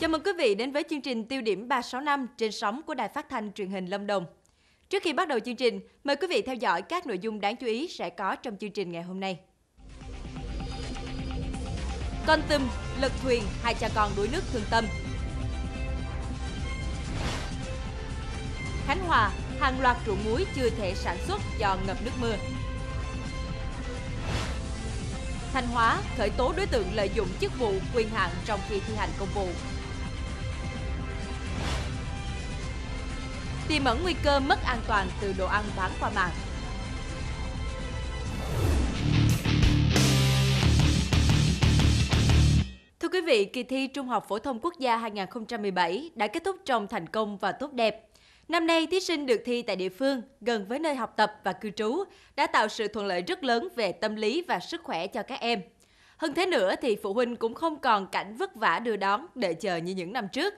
Chào mừng quý vị đến với chương trình Tiêu điểm 365 trên sóng của Đài Phát thanh Truyền hình Lâm Đồng. Trước khi bắt đầu chương trình, mời quý vị theo dõi các nội dung đáng chú ý sẽ có trong chương trình ngày hôm nay. Con Tum, lật thuyền, hai cha con đuối nước thương tâm. Khánh Hòa, hàng loạt ruộng muối chưa thể sản xuất do ngập nước mưa. Thanh Hóa khởi tố đối tượng lợi dụng chức vụ quyền hạn trong khi thi hành công vụ. Tiềm ẩn nguy cơ mất an toàn từ đồ ăn bán qua mạng. Thưa quý vị, kỳ thi Trung học phổ thông quốc gia 2017 đã kết thúc trong thành công và tốt đẹp. Năm nay, thí sinh được thi tại địa phương, gần với nơi học tập và cư trú, đã tạo sự thuận lợi rất lớn về tâm lý và sức khỏe cho các em. Hơn thế nữa thì phụ huynh cũng không còn cảnh vất vả đưa đón, đợi chờ như những năm trước.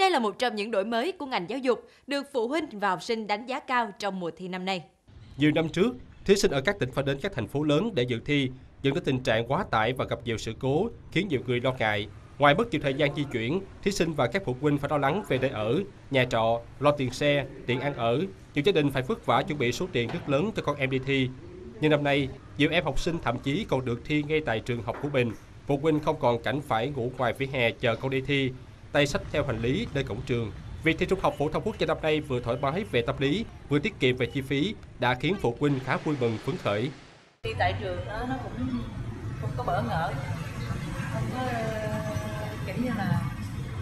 Đây là một trong những đổi mới của ngành giáo dục được phụ huynh và học sinh đánh giá cao trong mùa thi năm nay. Nhiều năm trước, thí sinh ở các tỉnh phải đến các thành phố lớn để dự thi, dẫn tới tình trạng quá tải và gặp nhiều sự cố, khiến nhiều người lo ngại. Ngoài mất nhiều thời gian di chuyển, thí sinh và các phụ huynh phải lo lắng về nơi ở, nhà trọ, lo tiền xe, tiền ăn ở. Nhiều gia đình phải vất vả chuẩn bị số tiền rất lớn cho con em đi thi. Nhưng năm nay, nhiều em học sinh thậm chí còn được thi ngay tại trường học của mình. Phụ huynh không còn cảnh phải ngủ ngoài vỉa hè chờ con đi thi, tay sách theo hành lý đến cổng trường. Việc thi Trung học phổ thông quốc gia năm nay vừa thoải mái về tâm lý, vừa tiết kiệm về chi phí đã khiến phụ huynh khá vui mừng phấn khởi. Thi tại trường đó nó cũng không có bỡ ngỡ, không có kiểu như là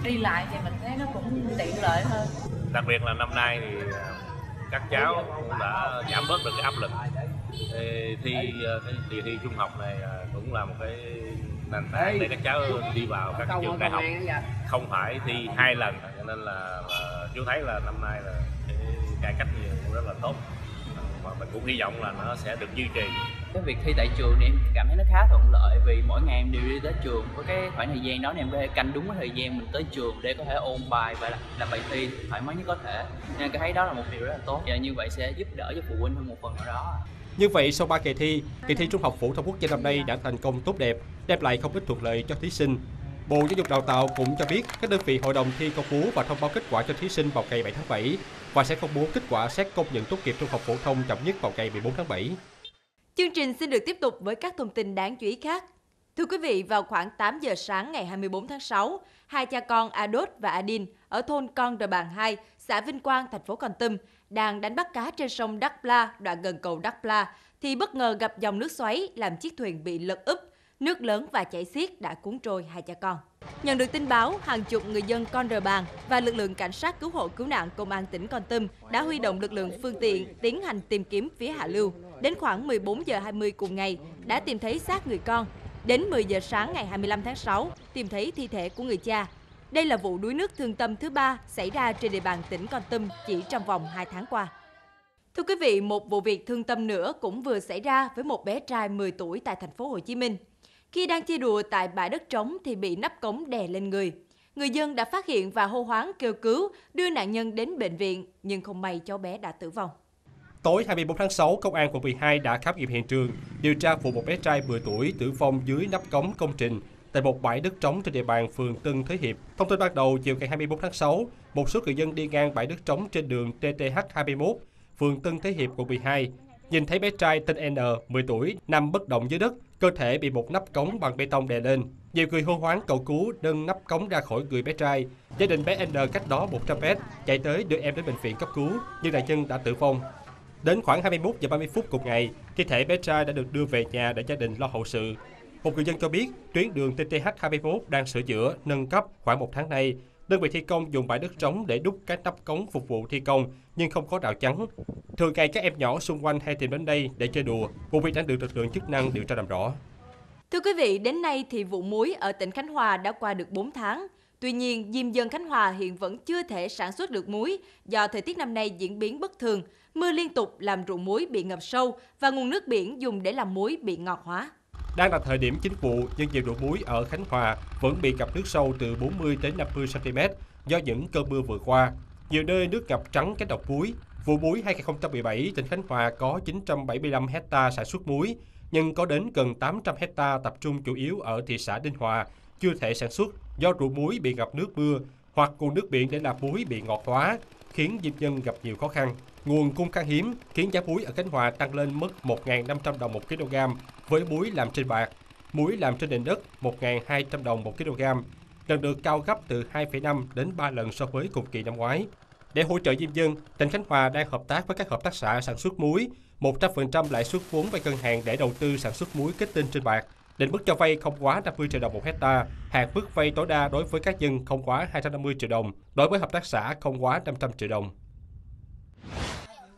đi lại thì mình thấy nó cũng tiện lợi hơn. Đặc biệt là năm nay thì à, các cháu cũng đã giảm bớt được cái áp lực. Thì thi cái kỳ thi trung học này cũng là một cái nền tảng để các cháu đi vào các trường đại học. Không phải thi hai lần cho nên là, là chú thấy là năm nay là cái cải cách nhiều cũng rất là tốt. Mà mình cũng hy vọng là nó sẽ được duy trì. Cái việc thi tại trường thì em cảm thấy nó khá thuận lợi vì mỗi ngày em đều đi tới trường. Với cái khoảng thời gian đó thì em có thể canh đúng cái thời gian mình tới trường để có thể ôn bài và làm, làm bài thi thoải mái nhất có thể. Nên cái thấy đó là một điều rất là tốt. Và như vậy sẽ giúp đỡ cho phụ huynh hơn một phần nào đó như vậy, sau 3 kỳ thi, kỳ thi Trung học phổ thông quốc gia năm nay đã thành công tốt đẹp, đem lại không ít thuận lợi cho thí sinh. Bộ Giáo dục Đào tạo cũng cho biết các đơn vị hội đồng thi công bố và thông báo kết quả cho thí sinh vào ngày 7 tháng 7 và sẽ công bố kết quả xét công nhận tốt nghiệp trung học phổ thông chậm nhất vào ngày 14 tháng 7. Chương trình xin được tiếp tục với các thông tin đáng chú ý khác. Thưa quý vị, vào khoảng 8 giờ sáng ngày 24 tháng 6, hai cha con Adot và Adin ở thôn Con Đờ Bàn 2, xã Vinh Quang, thành phố Con Tum đang đánh bắt cá trên sông Đắk Pla, đoạn gần cầu Đắk Pla, thì bất ngờ gặp dòng nước xoáy làm chiếc thuyền bị lật úp. Nước lớn và chảy xiết đã cuốn trôi hai cha con. Nhận được tin báo, hàng chục người dân Con Rờ Bàn và lực lượng cảnh sát cứu hộ cứu nạn công an tỉnh Con Tum đã huy động lực lượng phương tiện tiến hành tìm kiếm phía hạ lưu. Đến khoảng 14 giờ 20 cùng ngày, đã tìm thấy xác người con. Đến 10 giờ sáng ngày 25 tháng 6, tìm thấy thi thể của người cha. Đây là vụ đuối nước thương tâm thứ ba xảy ra trên địa bàn tỉnh Con Tum chỉ trong vòng 2 tháng qua. Thưa quý vị, một vụ việc thương tâm nữa cũng vừa xảy ra với một bé trai 10 tuổi tại thành phố Hồ Chí Minh. Khi đang chơi đùa tại bãi đất trống thì bị nắp cống đè lên người. Người dân đã phát hiện và hô hoáng kêu cứu, đưa nạn nhân đến bệnh viện, nhưng không may cháu bé đã tử vong. Tối 24 tháng 6, Công an quận 12 đã khám nghiệm hiện trường, điều tra vụ một bé trai 10 tuổi tử vong dưới nắp cống công trình tại một bãi đất trống trên địa bàn phường Tân Thới Hiệp. Thông tin ban đầu, chiều ngày 24 tháng 6, một số người dân đi ngang bãi đất trống trên đường TTH21, phường Tân Thế Hiệp, quận 12, nhìn thấy bé trai tên N, 10 tuổi, nằm bất động dưới đất, cơ thể bị một nắp cống bằng bê tông đè lên. Nhiều người hô hoáng cầu cứu nâng nắp cống ra khỏi người bé trai. Gia đình bé N cách đó 100 mét chạy tới đưa em đến bệnh viện cấp cứu, nhưng nạn nhân đã tử vong. Đến khoảng 21 giờ 30 phút cùng ngày, thi thể bé trai đã được đưa về nhà để gia đình lo hậu sự. Một người dân cho biết tuyến đường TTH21 đang sửa chữa, nâng cấp khoảng một tháng nay. Đơn vị thi công dùng bãi đất trống để đúc các nắp cống phục vụ thi công nhưng không có rào chắn. Thường ngày các em nhỏ xung quanh hay tìm đến đây để chơi đùa. Vụ việc đang được lực lượng chức năng điều tra làm rõ. Thưa quý vị, đến nay thì vụ muối ở tỉnh Khánh Hòa đã qua được 4 tháng. Tuy nhiên, Diêm Dân Khánh Hòa hiện vẫn chưa thể sản xuất được muối do thời tiết năm nay diễn biến bất thường, mưa liên tục làm ruộng muối bị ngập sâu và nguồn nước biển dùng để làm muối bị ngọt hóa. Đang là thời điểm chính vụ nhưng nhiều ruộng muối ở Khánh Hòa vẫn bị ngập nước sâu từ 40 đến 50 cm do những cơn mưa vừa qua. Nhiều nơi nước ngập trắng cánh đồng muối. Vụ muối 2017, tỉnh Khánh Hòa có 975 hecta sản xuất muối, nhưng có đến gần 800 hecta tập trung chủ yếu ở thị xã Ninh Hòa chưa thể sản xuất do ruộng muối bị ngập nước mưa hoặc nguồn nước biển để làm muối bị ngọt hóa, khiến diêm dân gặp nhiều khó khăn. Nguồn cung khan hiếm khiến giá muối ở Khánh Hòa tăng lên mức 1.500 đồng 1 kg với muối làm trên bạc, muối làm trên nền đất 1.200 đồng 1 kg, lần được cao gấp từ 2,5 đến 3 lần so với cùng kỳ năm ngoái. Để hỗ trợ diêm dân, tỉnh Khánh Hòa đang hợp tác với các hợp tác xã sản xuất muối, 100% lãi suất vốn vay ngân hàng để đầu tư sản xuất muối kết tinh trên bạc. Định mức cho vay không quá 50 triệu đồng một hecta, hạn mức vay tối đa đối với các dân không quá 250 triệu đồng, đối với hợp tác xã không quá 500 triệu đồng.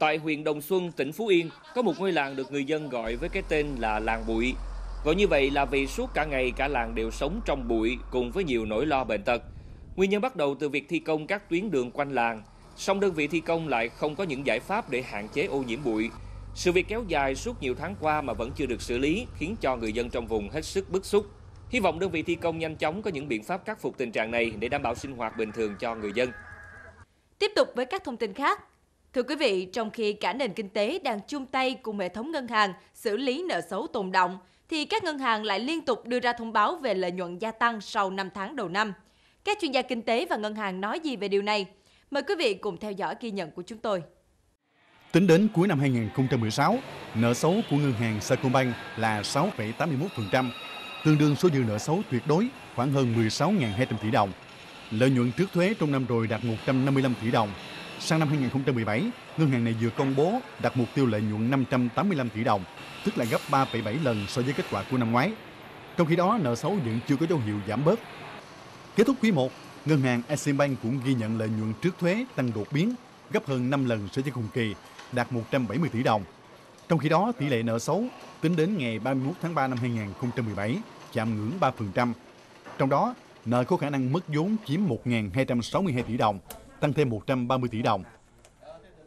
Tại huyện Đồng Xuân, tỉnh Phú Yên, có một ngôi làng được người dân gọi với cái tên là làng bụi. Gọi như vậy là vì suốt cả ngày cả làng đều sống trong bụi cùng với nhiều nỗi lo bệnh tật. Nguyên nhân bắt đầu từ việc thi công các tuyến đường quanh làng, song đơn vị thi công lại không có những giải pháp để hạn chế ô nhiễm bụi. Sự việc kéo dài suốt nhiều tháng qua mà vẫn chưa được xử lý khiến cho người dân trong vùng hết sức bức xúc. Hy vọng đơn vị thi công nhanh chóng có những biện pháp khắc phục tình trạng này để đảm bảo sinh hoạt bình thường cho người dân. Tiếp tục với các thông tin khác. Thưa quý vị, trong khi cả nền kinh tế đang chung tay cùng hệ thống ngân hàng xử lý nợ xấu tồn động, thì các ngân hàng lại liên tục đưa ra thông báo về lợi nhuận gia tăng sau 5 tháng đầu năm. Các chuyên gia kinh tế và ngân hàng nói gì về điều này? Mời quý vị cùng theo dõi ghi nhận của chúng tôi. Tính đến cuối năm 2016, nợ xấu của ngân hàng Sacombank là 6,81%, tương đương số dư nợ xấu tuyệt đối khoảng hơn 16.200 tỷ đồng. Lợi nhuận trước thuế trong năm rồi đạt 155 tỷ đồng. Sang năm 2017, ngân hàng này vừa công bố đặt mục tiêu lợi nhuận 585 tỷ đồng, tức là gấp 3,7 lần so với kết quả của năm ngoái. Trong khi đó, nợ xấu vẫn chưa có dấu hiệu giảm bớt. Kết thúc quý 1, ngân hàng Eximbank cũng ghi nhận lợi nhuận trước thuế tăng đột biến, gấp hơn 5 lần so với cùng kỳ, đạt 170 tỷ đồng. Trong khi đó, tỷ lệ nợ xấu tính đến ngày 31 tháng 3 năm 2017 chạm ngưỡng 3%. Trong đó, nợ có khả năng mất vốn chiếm 1.262 tỷ đồng, tăng thêm 130 tỷ đồng.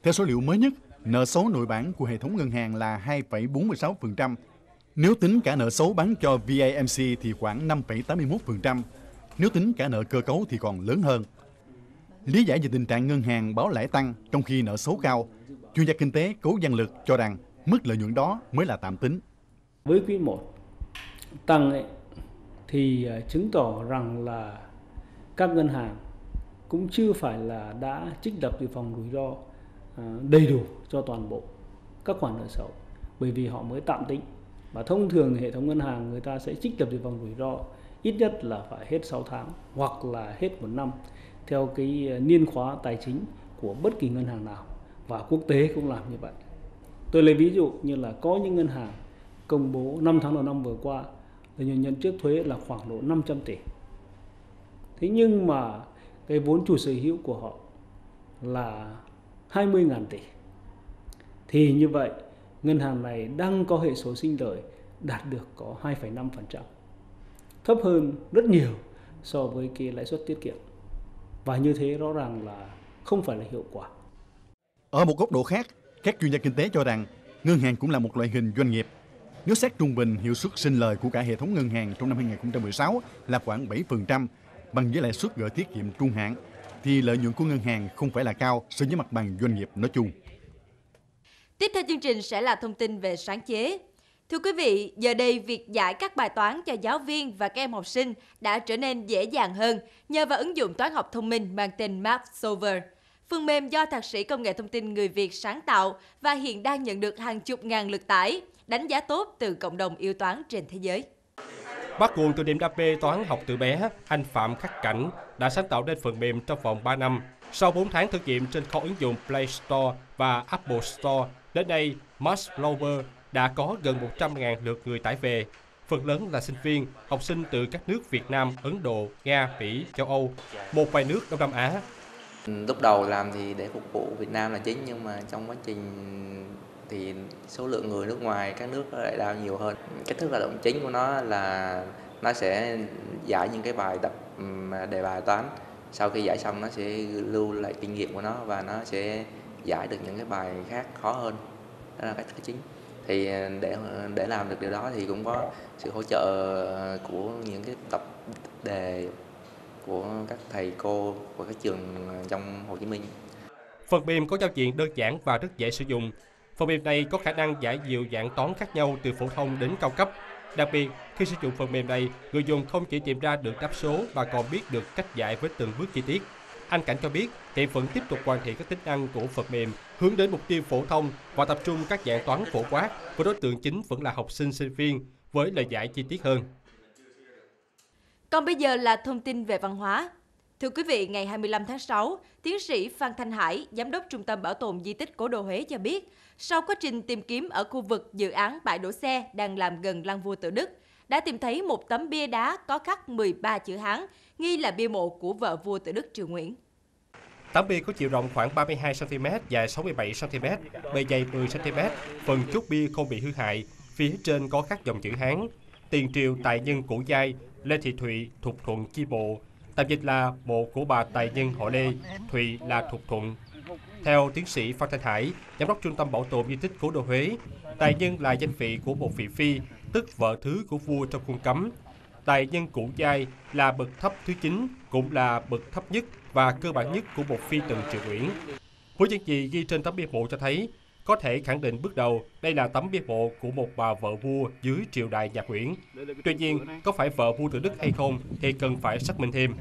Theo số liệu mới nhất, nợ xấu nội bản của hệ thống ngân hàng là 2,46%. Nếu tính cả nợ xấu bán cho VAMC thì khoảng 5,81%. Nếu tính cả nợ cơ cấu thì còn lớn hơn. Lý giải về tình trạng ngân hàng báo lãi tăng trong khi nợ xấu cao, chuyên gia kinh tế Cố Văn Lực cho rằng mức lợi nhuận đó mới là tạm tính. Với quý 1 tăng ấy, thì ờ, chứng tỏ rằng là các ngân hàng cũng chưa phải là đã trích lập dự phòng rủi ro à, đầy đủ cho toàn bộ các khoản nợ xấu bởi vì họ mới tạm tính và thông thường hệ thống ngân hàng người ta sẽ trích lập dự phòng rủi ro ít nhất là phải hết 6 tháng hoặc là hết một năm theo cái à, niên khóa tài chính của bất kỳ ngân hàng nào và quốc tế cũng làm như vậy. Tôi lấy ví dụ như là có những ngân hàng công bố 5 tháng đầu năm vừa qua lợi nhuận nhận trước thuế là khoảng độ 500 tỷ. Thế nhưng mà cái vốn chủ sở hữu của họ là 20.000 tỷ. Thì như vậy, ngân hàng này đang có hệ số sinh lời đạt được có 2,5%. Thấp hơn rất nhiều so với cái lãi suất tiết kiệm. Và như thế rõ ràng là không phải là hiệu quả. Ở một góc độ khác, các chuyên gia kinh tế cho rằng ngân hàng cũng là một loại hình doanh nghiệp. Nếu xét trung bình hiệu suất sinh lời của cả hệ thống ngân hàng trong năm 2016 là khoảng 7%, bằng với lãi suất gửi tiết kiệm trung hạn, thì lợi nhuận của ngân hàng không phải là cao so với mặt bằng doanh nghiệp nói chung. Tiếp theo chương trình sẽ là thông tin về sáng chế. Thưa quý vị, giờ đây việc giải các bài toán cho giáo viên và các em học sinh đã trở nên dễ dàng hơn nhờ vào ứng dụng toán học thông minh mang tên Math Solver. Phần mềm do thạc sĩ công nghệ thông tin người Việt sáng tạo và hiện đang nhận được hàng chục ngàn lượt tải, đánh giá tốt từ cộng đồng yêu toán trên thế giới. Bắt nguồn từ niềm đam mê toán học từ bé, anh Phạm Khắc Cảnh đã sáng tạo nên phần mềm trong vòng 3 năm. Sau 4 tháng thử nghiệm trên kho ứng dụng Play Store và Apple Store, đến nay Maxlover đã có gần 100.000 lượt người tải về. Phần lớn là sinh viên, học sinh từ các nước Việt Nam, Ấn Độ, Nga, Mỹ, châu Âu, một vài nước Đông Nam Á. Lúc đầu làm thì để phục vụ Việt Nam là chính nhưng mà trong quá trình thì số lượng người nước ngoài, các nước lại đau nhiều hơn cách thức hoạt động chính của nó là nó sẽ giải những cái bài tập đề bài toán sau khi giải xong, nó sẽ lưu lại kinh nghiệm của nó và nó sẽ giải được những cái bài khác khó hơn đó là cách thức chính thì ờ, để ờ, để làm được điều đó thì cũng có sự hỗ trợ của những cái tập đề của các thầy cô của các trường ờ, trong Hồ Chí Minh. Phần mềm có giao diện đơn giản và rất dễ sử dụng. Phần mềm này có khả năng giải nhiều dạng toán khác nhau từ phổ thông đến cao cấp. Đặc biệt, khi sử dụng phần mềm này, người dùng không chỉ tìm ra được đáp số mà còn biết được cách giải với từng bước chi tiết. Anh Cảnh cho biết, hiện vẫn tiếp tục hoàn thiện các tính năng của phần mềm hướng đến mục tiêu phổ thông và tập trung các dạng toán phổ quát, với đối tượng chính vẫn là học sinh sinh viên với lời giải chi tiết hơn. Còn bây giờ là thông tin về văn hóa. Thưa quý vị, ngày 25 tháng 6, tiến sĩ Phan Thanh Hải, Giám đốc Trung tâm Bảo tồn Di tích Cố đô Huế cho biết, sau quá trình tìm kiếm ở khu vực dự án bãi đổ xe đang làm gần Lăng Vua Tự Đức, đã tìm thấy một tấm bia đá có khắc 13 chữ Hán, nghi là bia mộ của vợ vua Tự Đức Triều Nguyễn. Tấm bia có chiều rộng khoảng 32cm, dài 67cm, bề dày 10cm, phần chốt bia không bị hư hại, phía trên có khắc dòng chữ Hán. Tiền triều tài nhân cũ giai, Lê Thị Thụy, thuộc Thuận chi bộ, tạm dịch là bộ của bà tài nhân họ Lê, Thụy là thuộc Thuận. Theo tiến sĩ Phan Thanh Hải, giám đốc trung tâm bảo tồn di tích Cố đô Huế, tài nhân là danh vị của một vị phi, tức vợ thứ của vua trong cung cấm. Tài nhân cũ giai là bậc thấp thứ chín, cũng là bậc thấp nhất và cơ bản nhất của một phi tần triều Nguyễn. Với những gì ghi trên tấm bia mộ cho thấy, có thể khẳng định bước đầu đây là tấm bia mộ của một bà vợ vua dưới triều đại nhà Nguyễn. Tuy nhiên, có phải vợ vua Tự Đức hay không thì cần phải xác minh thêm.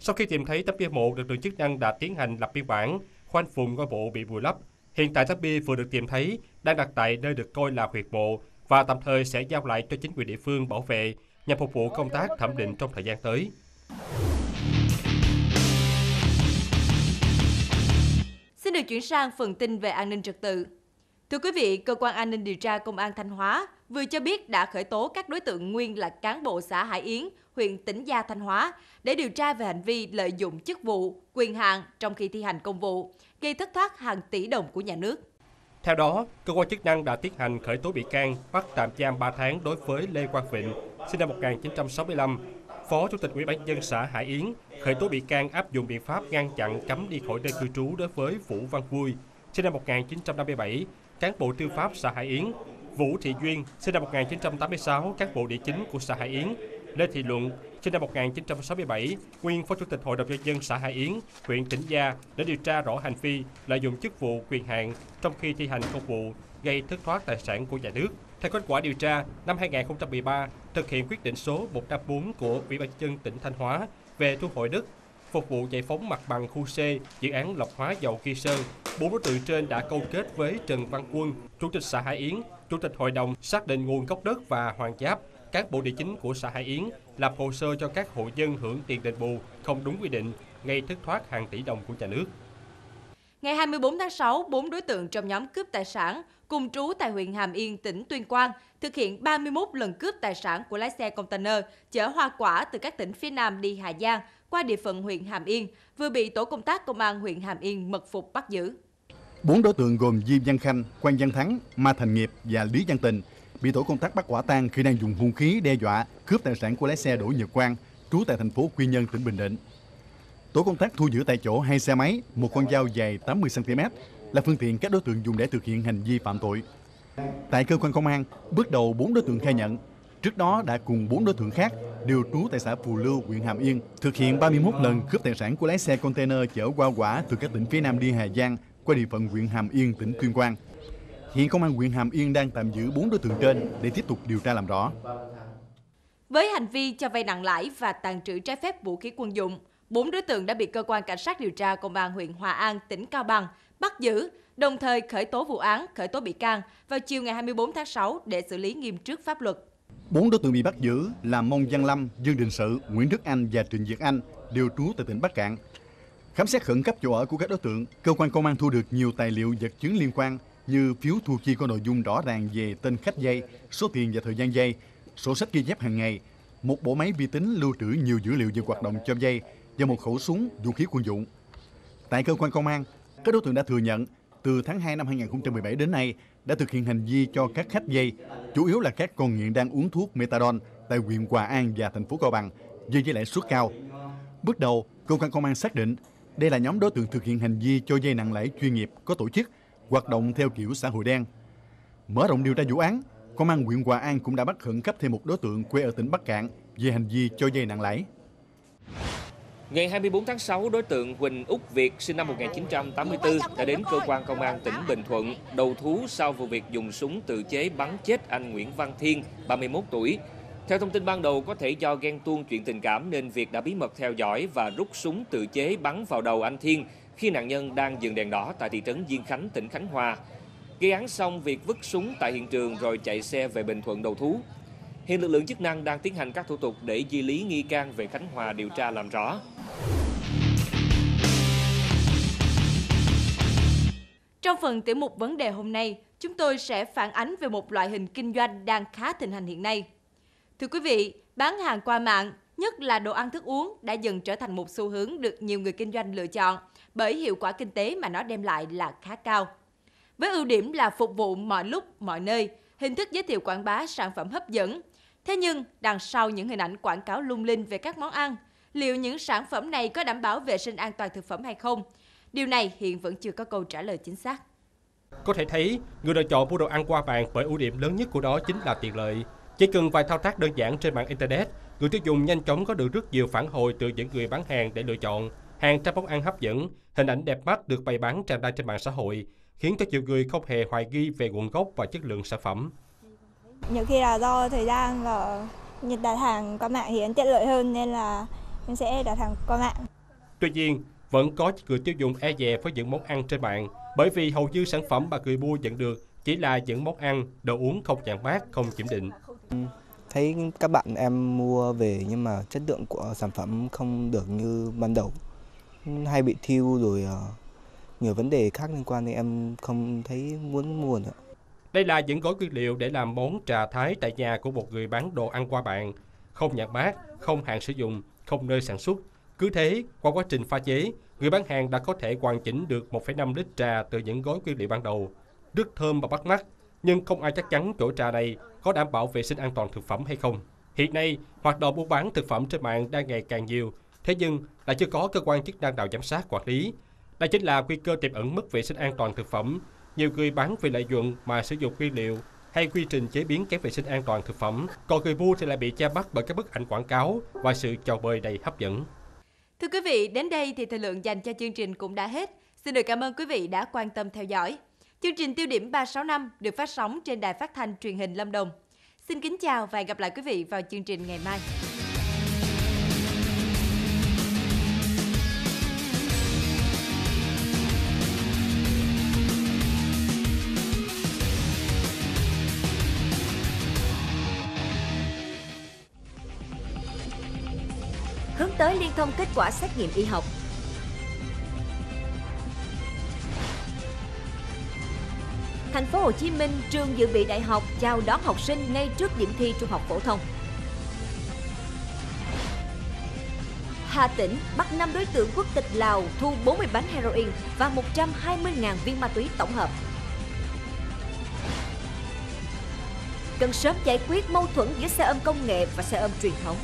Sau khi tìm thấy tấm bia mộ, lực lượng chức năng đã tiến hành lập biên bản, khoanh vùng ngôi mộ bị vùi lấp. Hiện tại tấm bia vừa được tìm thấy đang đặt tại nơi được coi là huyệt mộ và tạm thời sẽ giao lại cho chính quyền địa phương bảo vệ nhằm phục vụ công tác thẩm định trong thời gian tới. Xin được chuyển sang phần tin về an ninh trật tự. Thưa quý vị, Cơ quan An ninh điều tra Công an Thanh Hóa vừa cho biết đã khởi tố các đối tượng nguyên là cán bộ xã Hải Yến, huyện Tĩnh Gia, Thanh Hóa để điều tra về hành vi lợi dụng chức vụ, quyền hạn trong khi thi hành công vụ, gây thất thoát hàng tỷ đồng của nhà nước. Theo đó, cơ quan chức năng đã tiến hành khởi tố bị can, bắt tạm giam 3 tháng đối với Lê Quang Vịnh, sinh năm 1965, Phó Chủ tịch Ủy ban dân xã Hải Yến, khởi tố bị can áp dụng biện pháp ngăn chặn cấm đi khỏi nơi cư trú đối với Vũ Văn Vui, sinh năm 1957, cán bộ tư pháp xã Hải Yến, Vũ Thị Duyên, sinh năm 1986, cán bộ địa chính của xã Hải Yến, Lê Thị Luận, sinh năm 1967, nguyên Phó Chủ tịch Hội đồng Nhân dân xã Hải Yến, huyện Tĩnh Gia để điều tra rõ hành vi lợi dụng chức vụ quyền hạn trong khi thi hành công vụ gây thất thoát tài sản của nhà nước. Theo kết quả điều tra, năm 2013, thực hiện quyết định số 154 của Ủy ban dân tỉnh Thanh Hóa về thu hồi đất phục vụ giải phóng mặt bằng khu C, dự án lọc hóa dầu Kỳ Sơn. Bốn đối tượng trên đã câu kết với Trần Văn Quân, Chủ tịch xã Hải Yến, Chủ tịch Hội đồng xác định nguồn gốc đất và hoàn giáp, các bộ địa chính của xã Hải Yến lập hồ sơ cho các hộ dân hưởng tiền đền bù không đúng quy định, gây thất thoát hàng tỷ đồng của nhà nước. Ngày 24 tháng 6, bốn đối tượng trong nhóm cướp tài sản cùng trú tại huyện Hàm Yên, tỉnh Tuyên Quang, thực hiện 31 lần cướp tài sản của lái xe container chở hoa quả từ các tỉnh phía Nam đi Hà Giang qua địa phận huyện Hàm Yên, vừa bị tổ công tác công an huyện Hàm Yên mật phục bắt giữ. Bốn đối tượng gồm Diêm Văn Khanh, Quan Văn Thắng, Ma Thành Nghiệp và Lý Văn Tình bị tổ công tác bắt quả tang khi đang dùng hung khí đe dọa cướp tài sản của lái xe Đỗ Nhật Quang, trú tại thành phố Quy Nhơn, tỉnh Bình Định. Tổ công tác thu giữ tại chỗ hai xe máy, một con dao dài 80 cm là phương tiện các đối tượng dùng để thực hiện hành vi phạm tội. Tại cơ quan công an, bước đầu bốn đối tượng khai nhận trước đó đã cùng bốn đối tượng khác đều trú tại xã Phù Lưu, huyện Hàm Yên, thực hiện 31 lần cướp tài sản của lái xe container chở hoa quả từ các tỉnh phía Nam đi Hà Giang qua địa phận huyện Hàm Yên, tỉnh Tuyên Quang. Hiện công an huyện Hàm Yên đang tạm giữ bốn đối tượng trên để tiếp tục điều tra làm rõ. Với hành vi cho vay nặng lãi và tàn trữ trái phép vũ khí quân dụng, bốn đối tượng đã bị cơ quan cảnh sát điều tra công an huyện Hòa An, tỉnh Cao Bằng bắt giữ, đồng thời khởi tố vụ án, khởi tố bị can vào chiều ngày 24 tháng 6 để xử lý nghiêm trước pháp luật. Bốn đối tượng bị bắt giữ là Mông Văn Lâm, Dương Đình Sự, Nguyễn Đức Anh và Trịnh Việt Anh đều trú tại tỉnh Bắc Cạn. Khám xét khẩn cấp chỗ ở của các đối tượng, cơ quan công an thu được nhiều tài liệu vật chứng liên quan như phiếu thu chi có nội dung rõ ràng về tên khách dây, số tiền và thời gian dây, sổ sách ghi chép hàng ngày, một bộ máy vi tính lưu trữ nhiều dữ liệu về hoạt động cho dây và một khẩu súng, vũ khí quân dụng. Tại cơ quan công an, các đối tượng đã thừa nhận từ tháng 2 năm 2017 đến nay đã thực hiện hành vi cho các khách dây, chủ yếu là các con nghiện đang uống thuốc methadone tại huyện Hòa An và thành phố Cao Bằng với với lãi suất cao. Bước đầu, cơ quan công an xác định đây là nhóm đối tượng thực hiện hành vi cho dây nặng lãi chuyên nghiệp có tổ chức, hoạt động theo kiểu xã hội đen. Mở rộng điều tra vụ án, công an huyện Hòa An cũng đã bắt khẩn cấp thêm một đối tượng quê ở tỉnh Bắc Cạn về hành vi cho dây nặng lãi. Ngày 24 tháng 6, đối tượng Huỳnh Úc Việt sinh năm 1984 đã đến cơ quan công an tỉnh Bình Thuận đầu thú sau vụ việc dùng súng tự chế bắn chết anh Nguyễn Văn Thiên, 31 tuổi. Theo thông tin ban đầu, có thể do ghen tuông chuyện tình cảm nên Việt đã bí mật theo dõi và rút súng tự chế bắn vào đầu anh Thiên khi nạn nhân đang dừng đèn đỏ tại thị trấn Diên Khánh, tỉnh Khánh Hòa. Gây án xong, việc vứt súng tại hiện trường rồi chạy xe về Bình Thuận đầu thú. Hiện lực lượng chức năng đang tiến hành các thủ tục để di lý nghi can về Khánh Hòa điều tra làm rõ. Trong phần tiểu mục vấn đề hôm nay, chúng tôi sẽ phản ánh về một loại hình kinh doanh đang khá thịnh hành hiện nay. Thưa quý vị, bán hàng qua mạng, nhất là đồ ăn thức uống đã dần trở thành một xu hướng được nhiều người kinh doanh lựa chọn bởi hiệu quả kinh tế mà nó đem lại là khá cao. Với ưu điểm là phục vụ mọi lúc, mọi nơi, hình thức giới thiệu quảng bá sản phẩm hấp dẫn. Thế nhưng, đằng sau những hình ảnh quảng cáo lung linh về các món ăn, liệu những sản phẩm này có đảm bảo vệ sinh an toàn thực phẩm hay không? Điều này hiện vẫn chưa có câu trả lời chính xác. Có thể thấy, người lựa chọn mua đồ ăn qua mạng bởi ưu điểm lớn nhất của đó chính là tiện lợi. Chỉ cần vài thao tác đơn giản trên mạng Internet, người tiêu dùng nhanh chóng có được rất nhiều phản hồi từ những người bán hàng để lựa chọn. Hàng trăm món ăn hấp dẫn, hình ảnh đẹp mắt được bày bán tràn lan trên mạng xã hội, khiến cho nhiều người không hề hoài nghi về nguồn gốc và chất lượng sản phẩm. Nhiều khi là do thời gian và đặt hàng qua mạng thì tiện lợi hơn nên là mình sẽ đặt hàng qua mạng. Tuy nhiên, vẫn có người tiêu dùng e dè với những món ăn trên mạng bởi vì hầu như sản phẩm mà người mua nhận được chỉ là những món ăn, đồ uống không nhãn mát, không kiểm định. Thấy các bạn em mua về nhưng mà chất lượng của sản phẩm không được như ban đầu. Hay bị thiêu rồi ờ, nhiều vấn đề khác liên quan thì em không thấy muốn mua nữa. Đây là những gói nguyên liệu để làm món trà thái tại nhà của một người bán đồ ăn qua mạng. Không nhãn mát, không hạn sử dụng, không nơi sản xuất. Cứ thế, qua quá trình pha chế, người bán hàng đã có thể hoàn chỉnh được 1,5 lít trà từ những gói nguyên liệu ban đầu. Rất thơm và bắt mắt, nhưng không ai chắc chắn chỗ trà này có đảm bảo vệ sinh an toàn thực phẩm hay không. Hiện nay, hoạt động buôn bán thực phẩm trên mạng đang ngày càng nhiều, thế nhưng lại chưa có cơ quan chức năng nào giám sát quản lý. Đây chính là nguy cơ tiềm ẩn mất vệ sinh an toàn thực phẩm. Nhiều người bán vì lợi nhuận mà sử dụng nguyên liệu hay quy trình chế biến kém vệ sinh an toàn thực phẩm, còn người mua thì lại bị che mắt bởi các bức ảnh quảng cáo và sự chào bời đầy hấp dẫn. Thưa quý vị, đến đây thì thời lượng dành cho chương trình cũng đã hết. Xin được cảm ơn quý vị đã quan tâm theo dõi. Chương trình Tiêu điểm 36 năm được phát sóng trên đài phát thanh truyền hình Lâm Đồng. Xin kính chào và hẹn gặp lại quý vị vào chương trình ngày mai. Tới liên thông kết quả xét nghiệm y học. Thành phố Hồ Chí Minh trường dự bị đại học chào đón học sinh ngay trước điểm thi trung học phổ thông. Hà Tĩnh bắt 5 đối tượng quốc tịch Lào thu 40 bánh heroin và 120.000 viên ma túy tổng hợp. Cần sớm giải quyết mâu thuẫn giữa xe ôm công nghệ và xe ôm truyền thống.